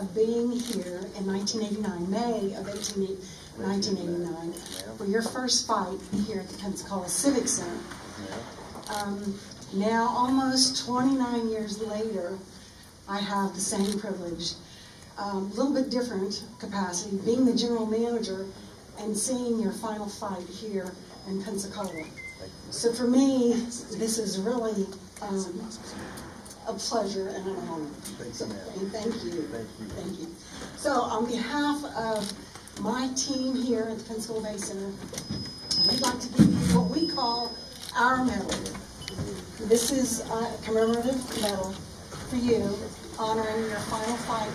of being here in 1989, May of 18, 1989, for your first fight here at the Pensacola Civic Center. Um, now, almost 29 years later, I have the same privilege, a um, little bit different capacity, being the general manager and seeing your final fight here in Pensacola. So for me, this is really um, a pleasure and an honor. So, and thank you. Thank you. So on behalf of my team here at the Pensacola Bay Center, we'd like to give you what we call our medal. This is a commemorative medal for you, honoring your final fight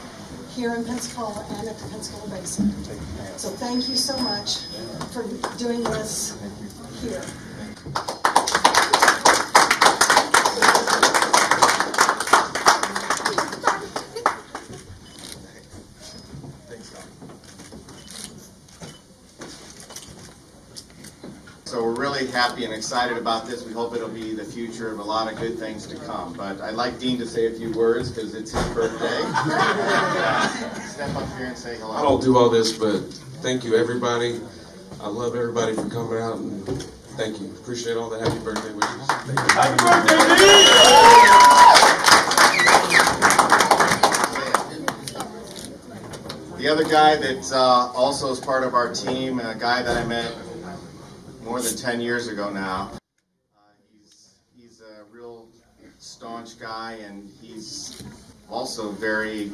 here in Pensacola and at the Pensacola Bay Center. So thank you so much for doing this here. So we're really happy and excited about this. We hope it'll be the future of a lot of good things to come. But I'd like Dean to say a few words because it's his birthday. Step up here and say hello. I don't do all this, but thank you, everybody. I love everybody for coming out and thank you. Appreciate all the happy birthday wishes. Happy birthday, Dean! The other guy that uh, also is part of our team, a guy that I met more than 10 years ago now. Uh, he's, he's a real staunch guy, and he's also very,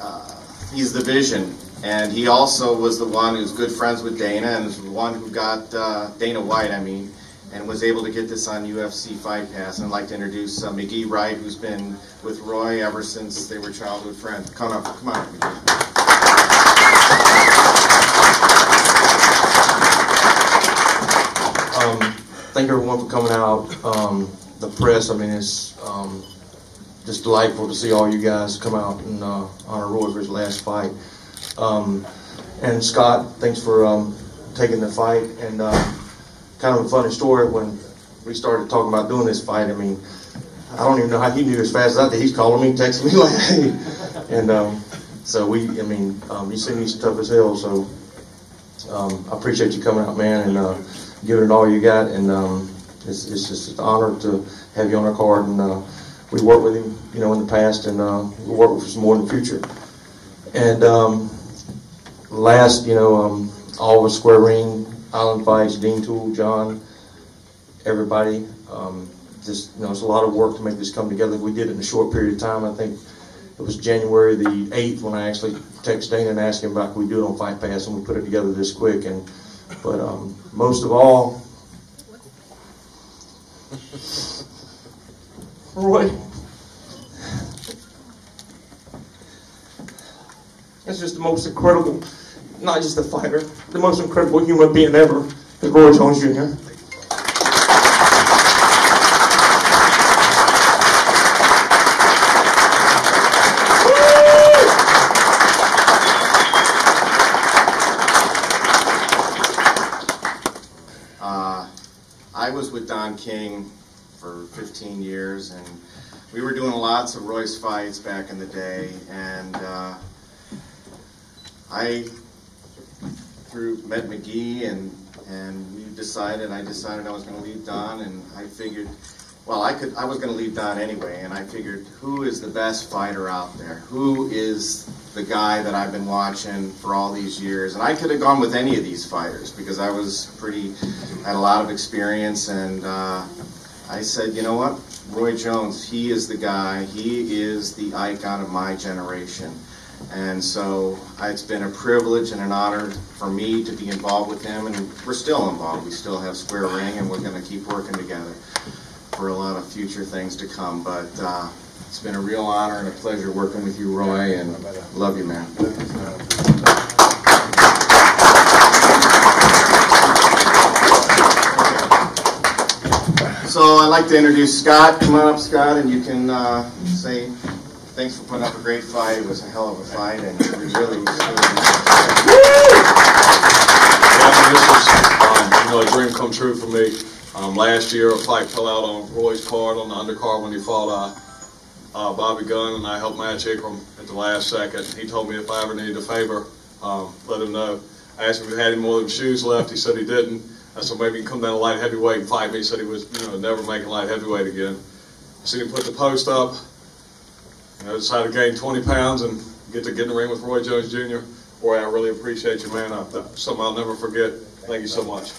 uh, he's the vision. And he also was the one who's good friends with Dana, and was the one who got uh, Dana White, I mean, and was able to get this on UFC Fight Pass. And I'd like to introduce uh, McGee Wright, who's been with Roy ever since they were childhood friends. Come up, come on, McGee. Thank everyone for coming out. Um, the press, I mean, it's um, just delightful to see all you guys come out and uh, honor Roy for his last fight. Um, and Scott, thanks for um, taking the fight. And uh, kind of a funny story when we started talking about doing this fight. I mean, I don't even know how he knew as fast as I did. He's calling me, texting me like, hey. And um, so we, I mean, um, you see me tough as hell. So I appreciate you coming out, man. And uh, giving it all you got, and um, it's, it's just an honor to have you on our card. And uh, we worked with him, you know, in the past, and uh, we'll work with some more in the future. And um, last, you know, um, all Square Ring, Island Fights, Dean Toole, John, everybody. Um, just, you know, it's a lot of work to make this come together. We did it in a short period of time. I think it was January the 8th when I actually texted Dana and asked him about could we do it on Fight Pass, and we put it together this quick. And but um, most of all, Roy, that's just the most incredible, not just a fighter, the most incredible human being ever is Roy Jones Jr. I was with Don King for 15 years, and we were doing lots of Roy's fights back in the day. And uh, I through met McGee, and and we decided. I decided I was going to leave Don, and I figured. Well, I could. I was going to leave Don anyway, and I figured, who is the best fighter out there? Who is the guy that I've been watching for all these years. And I could have gone with any of these fighters because I was pretty, had a lot of experience. And uh, I said, you know what? Roy Jones, he is the guy. He is the icon of my generation. And so it's been a privilege and an honor for me to be involved with him. And we're still involved. We still have Square Ring, and we're going to keep working together for a lot of future things to come. But uh, it's been a real honor and a pleasure working with you, Roy, and love you, man. So I'd like to introduce Scott. Come on up, Scott, and you can uh, say thanks for putting up a great fight. It was a hell of a fight, and we really, really yeah, this was um, you know a dream come true for me. Um, last year, a fight fell out on Roy's card on the undercard when he fought uh, uh, Bobby Gunn, and I helped match Ikram at the last second. He told me if I ever needed a favor, um, let him know. I asked him if he had any more of them shoes left. He said he didn't. I said maybe he can come down to light heavyweight and fight me. He said he was, you know, never making light heavyweight again. I seen him put the post up. You know, decided to gain 20 pounds and get to get in the ring with Roy Jones Jr. Boy, I really appreciate you, man. I, something I'll never forget. Thank you so much.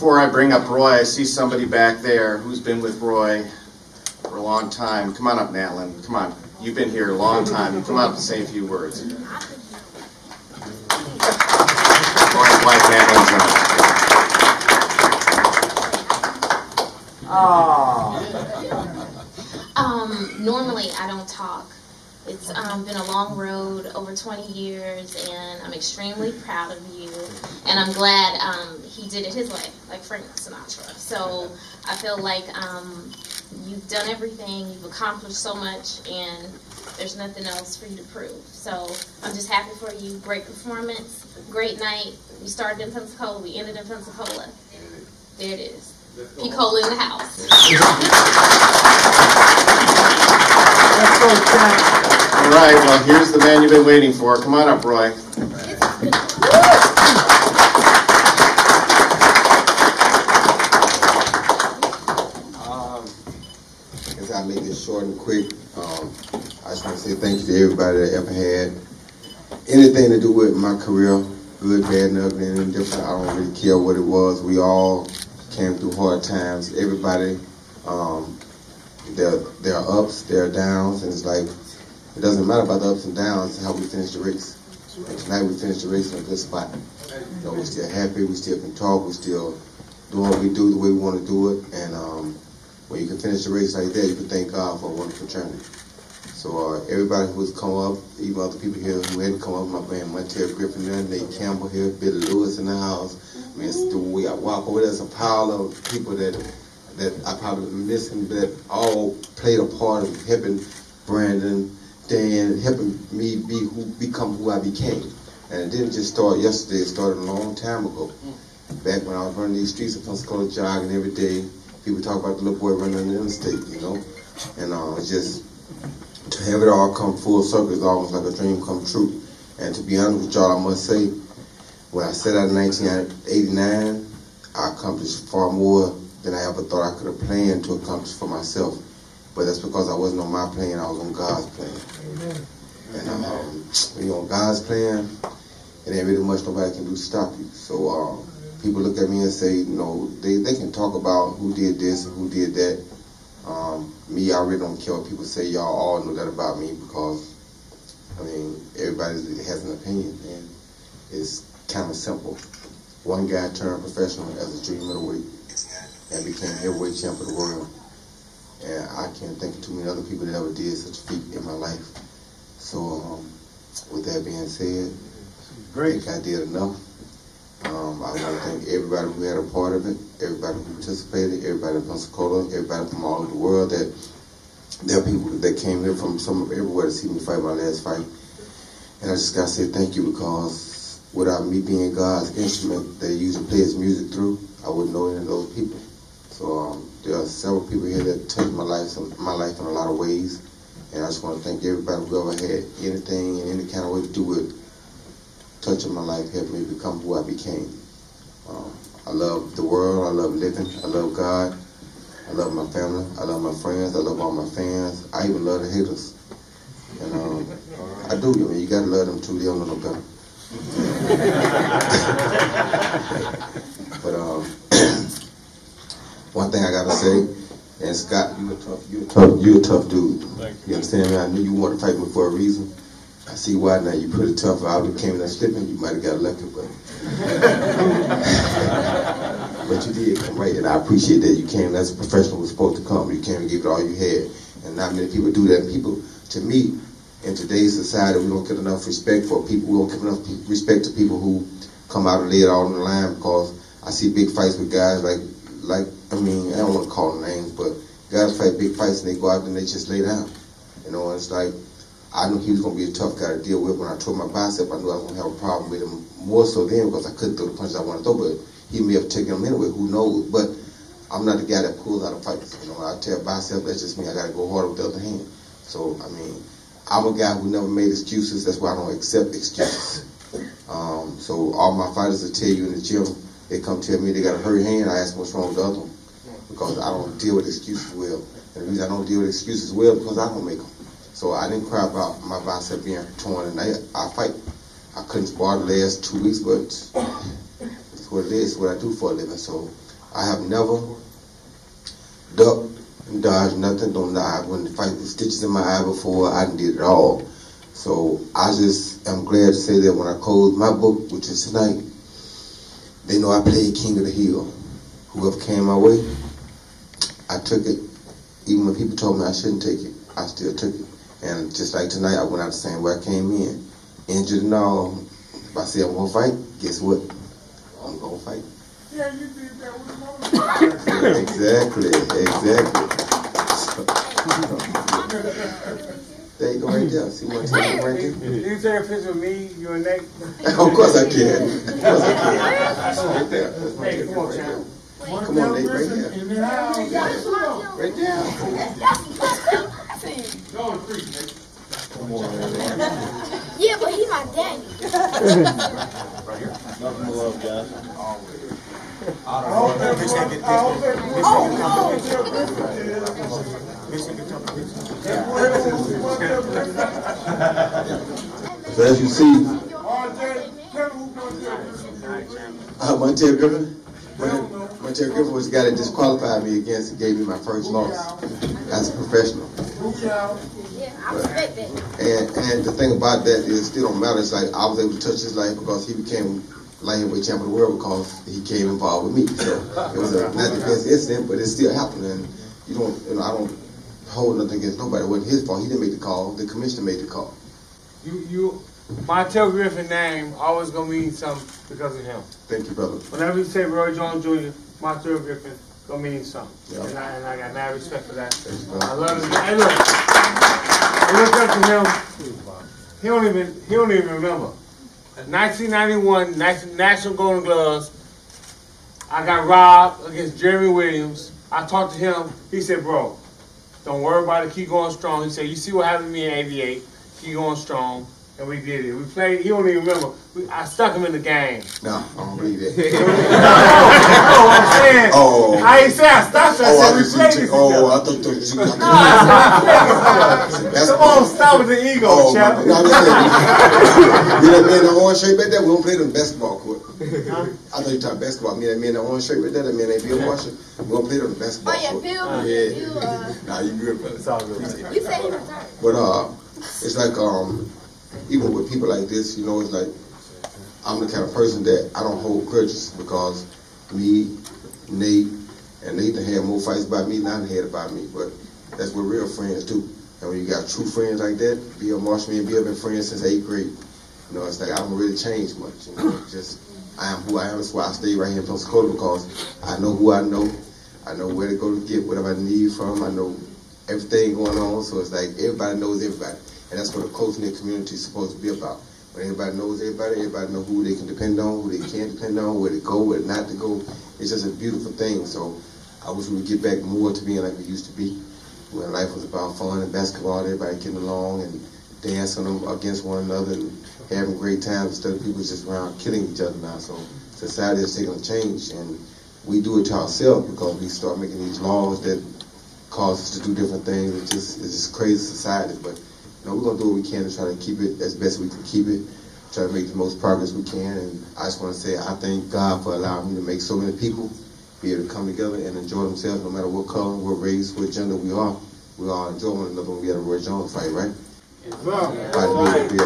Before I bring up Roy, I see somebody back there who's been with Roy for a long time. Come on up, Natlin. Come on. You've been here a long time. Come up and say a few words. Um, normally I don't talk. It's um, been a long road, over 20 years, and I'm extremely proud of you. And I'm glad um, he did it his way, like Frank Sinatra. So I feel like um, you've done everything, you've accomplished so much, and there's nothing else for you to prove. So I'm just happy for you. Great performance, great night. We started in Pensacola, we ended in Pensacola. There it is. Picola in the house. All right, well, here's the man you've been waiting for. Come on up, Roy. Um, As I make this short and quick, um, I just want to say thank you to everybody that ever had anything to do with my career, good, bad, and ugly, and indifferent. I don't really care what it was. We all came through hard times. Everybody, um, there, there are ups, there are downs, and it's like it doesn't matter about the ups and downs. How we finish the race. And tonight we finished the race in a good spot. Know, we're still happy. We still can talk. We're still doing what we do the way we want to do it. And um, when you can finish the race like that, you can thank God for a wonderful journey. So uh, everybody who's come up, even other people here who hadn't come up, my man Montel Griffin Nate Campbell here, Billy Lewis in the house. I mean, it's the way I walk over there's a pile of people that that I probably missing that all played a part of helping Brandon, Dan, helping me be who become who I became. And it didn't just start yesterday, it started a long time ago. Back when I was running these streets of Pensacola jogging every day, people talk about the little boy running the interstate, you know? And uh, just to have it all come full circle is almost like a dream come true. And to be honest with y'all, I must say, when I set out in 1989, I accomplished far more than I ever thought I could have planned to accomplish for myself. But that's because I wasn't on my plan, I was on God's plan. And um, when you're on God's plan, it ain't really much nobody can do to stop you. So um, people look at me and say, you know, they, they can talk about who did this and who did that. Um, me, I really don't care what people say. Y'all all know that about me because, I mean, everybody has an opinion, and it's kind of simple. One guy turned professional as a junior middleweight and became heavyweight champ of the world. And I can't think of too many other people that ever did such a feat in my life. So, um, with that being said, I think I did enough. Um, I want to thank everybody who had a part of it, everybody who participated, everybody in Pensacola, everybody from all over the world. That there are people that came here from some of everywhere to see me fight my last fight, and I just gotta say thank you because without me being God's instrument that He used to play His music through, I wouldn't know any of those people. So um, there are several people here that touched my life, my life in a lot of ways, and I just want to thank everybody who ever had anything in any kind of way to do with touching my life, helped me become who I became. Um, I love the world. I love living. I love God. I love my family. I love my friends. I love all my fans. I even love the haters. And um, I do. I mean, you gotta love them too. They don't know no better. but um, one thing I gotta say, and Scott, you a tough, you a tough, you a tough dude. Thank You understand me? I knew you wanted to fight me for a reason. I see why now. You put pretty tough. I would have came in there slipping. You might have got lucky, but but you did come right, and I appreciate that you came as a professional was supposed to come. You came and gave it all you had, and not many people do that. People, to me, in today's society, we don't get enough respect for people. We don't give enough respect to people who come out and lay it all on the line. Because I see big fights with guys like, like I mean, I don't want to call them names, but guys fight big fights and they go out and they just lay down. You know, it's like I knew he was going to be a tough guy to deal with. When I tore my bicep, I knew I was going to have a problem with him more so then because I couldn't throw the punches I wanted to throw. But he may have taken them anyway. Who knows? But I'm not the guy that pulls out of fights. You know, I tell myself that's just me. I got to go harder with the other hand. So I mean, I'm a guy who never made excuses. That's why I don't accept excuses. Um, so all my fighters will tell you in the gym, they come tell me they got a hurt hand. I ask them what's wrong with the other one because I don't deal with excuses well. And the reason I don't deal with excuses well is because I don't make them. So I didn't cry about my bicep being torn, and I, I fight. I couldn't spar the last two weeks, but it's what it is. What I do for a living. So I have never ducked and dodged nothing. Don't lie. When the fight with stitches in my eye before, I did it all. So I just am glad to say that when I close my book, which is tonight, they know I played King of the Hill. Whoever came my way, I took it. Even when people told me I shouldn't take it, I still took it. And just like tonight, I went out the same way I came in. Injured and all. If I say I'm going to fight, guess what? I'm going to fight. Yeah, you did that with mama. exactly, exactly. there you go right there. See my team right there? You take a picture of me, you and Nate. of course I can. Of course I can. Right there. That's my Hey, come on, right there. Champ. Come on, Nate, right here. In the house. Right there. Go and preach, Nate. Come on, man. Yeah, but he my daddy. Right here. I hope everyone, I hope everyone. So as you see, RJ, tell me who's going to do it. uh, Montel Griffin, Montel Griffin was the guy that disqualified me against and gave me my first loss as a professional. Yeah, I respect that. And and the thing about that is, it still don't matter. It's like I was able to touch his life because he became light heavyweight champion of the world because he came involved with me. So it was a not the best incident, but it still happened. And you don't, you know, I don't hold nothing against nobody. It wasn't his fault. He didn't make the call. The commissioner made the call. You, you, Montel Griffin name always gonna mean something because of him. Thank you, brother. Whenever you say Roy Jones Jr., Montel Griffin gonna mean something. Yeah. And, I, and I got mad respect for that. I love him. Hey, look, I look up to him. He don't even, he don't even remember. 1991 National Golden Gloves. I got robbed against Jeremy Williams. I talked to him. He said, "Bro, don't worry about it. Keep going strong." He said, "You see what happened to me in '88? Keep going strong." And we did it. We played. He don't even remember. We, I stuck him in the game. No, I don't believe that. no, I'm saying. Oh. I ain't say I stopped. I Oh, said I we just played you this Oh. I thought you No, I said we played this together. Come on, stop with the ego, Oh, chap. no, I'm just saying. Me and that man in the orange shirt back there, we don't play them basketball court. I thought you talking basketball. Me and that man in the orange shirt right there, that man ain't Bill Marshall. We don't play them basketball Oh yeah, court. Bill. Yeah. You, uh, Nah, you good, brother. It's all good. you said he retired. But uh, it's like um, even with people like this, you know, it's like I'm the kind of person that I don't hold grudges because me, Nate, and Nathan had more fights about me than I had about me. But that's what real friends do. And when you got true friends like that, Bill Marshall and Bill been friends since eighth grade. You know, it's like I don't really change much. You know, just I am who I am. That's why I stay right here in Pensacola because I know who I know. I know where to go to get whatever I need from. I know everything going on. So it's like everybody knows everybody. And that's what a close-knit community is supposed to be about. When everybody knows everybody, everybody know who they can depend on, who they can't depend on, where to go, where not to go. It's just a beautiful thing. So I wish we would get back more to being like we used to be, when life was about fun and basketball, everybody getting along and dancing against one another and having great times instead of people just around killing each other now. So society is taking a change, and we do it to ourselves because we start making these laws that cause us to do different things. It's just it's just crazy society, but you know, we're gonna do what we can to try to keep it as best we can keep it, try to make the most progress we can. And I just want to say I thank God for allowing me to make so many people be able to come together and enjoy themselves, no matter what color, what race, what gender we are. We all enjoy one another when we had a Roy Jones fight, right? Fight to be able to be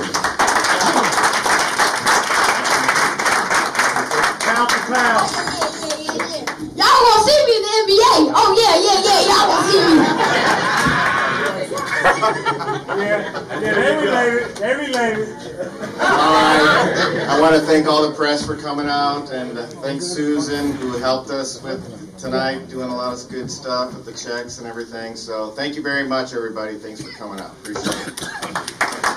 Pound for pound. Yeah, yeah, they related. They related. All right. I want to thank all the press for coming out, and thanks Susan who helped us with tonight, doing a lot of good stuff with the checks and everything. So thank you very much, everybody. Thanks for coming out. Appreciate it.